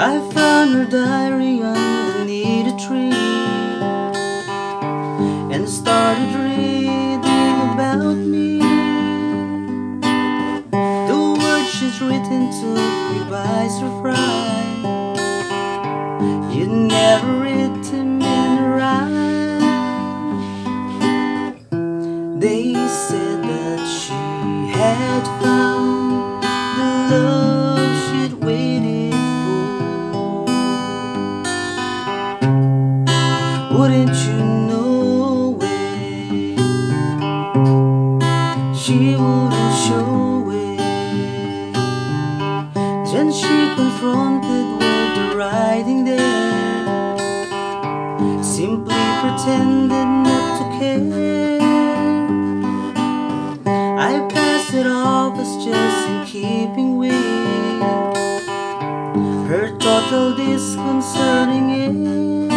I found her diary underneath a tree And started reading about me. The words she's written took me by surprise. You never them in her eyes They said that she had found the love Then she confronted with the writing there. Simply pretended not to care. I passed it off as just in keeping with her total disconcerting it.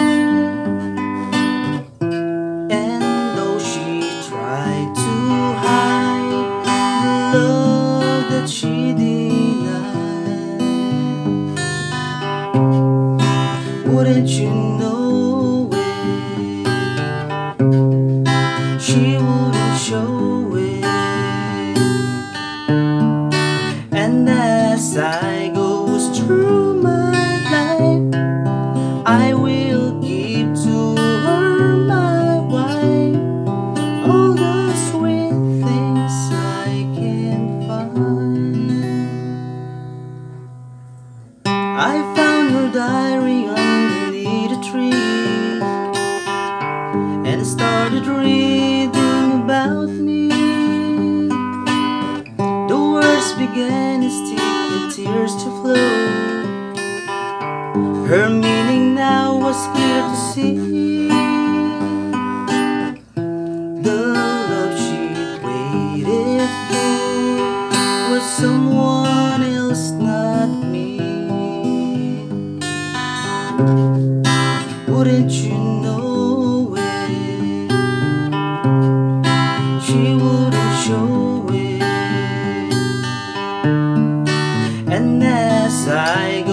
Wouldn't you know it? She wouldn't show it. And as I goes through my life I will give to her my wife All the sweet things I can find. I started reading about me. The words began to stick and tears to flow. Her meaning now was clear to see. The love she'd waited for Was someone else, not me. Wouldn't you know wouldn't show it. And as I go